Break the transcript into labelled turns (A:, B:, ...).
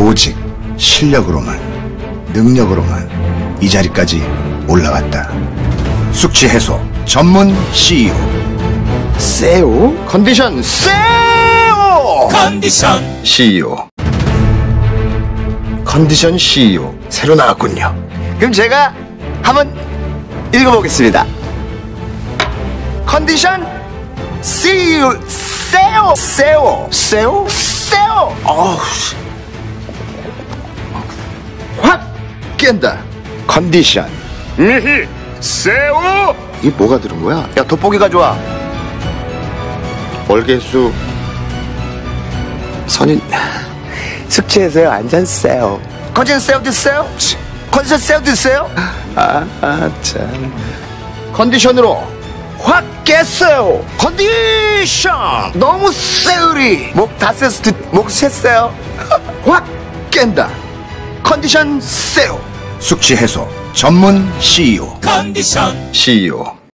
A: 오직 실력으로만, 능력으로만 이 자리까지 올라왔다. 숙취 해소 전문 CEO. 세오? 컨디션 세오!
B: 컨디션
A: CEO. 컨디션 CEO. 새로 나왔군요. 그럼 제가 한번 읽어보겠습니다. 컨디션 CEO. 세오! 세오! 세오? 세오! 어우. 깬다. 컨디션.
C: 으히, 세오!
A: 이게 뭐가 들은 거야? 야, 돋보기가 좋아. 월계수. 선인. 숙취해서요, 앉았어요. 컨디션 세우 드세요? 컨디션 세우 드세요? 아, 아, 참. 컨디션으로 확 깼어요. 컨디션! 너무 세우리. 목다 셌어. 목 셌어요. 확 깬다. 컨디션 세우. 숙취 해소. 전문 CEO.
B: 컨디션.
A: CEO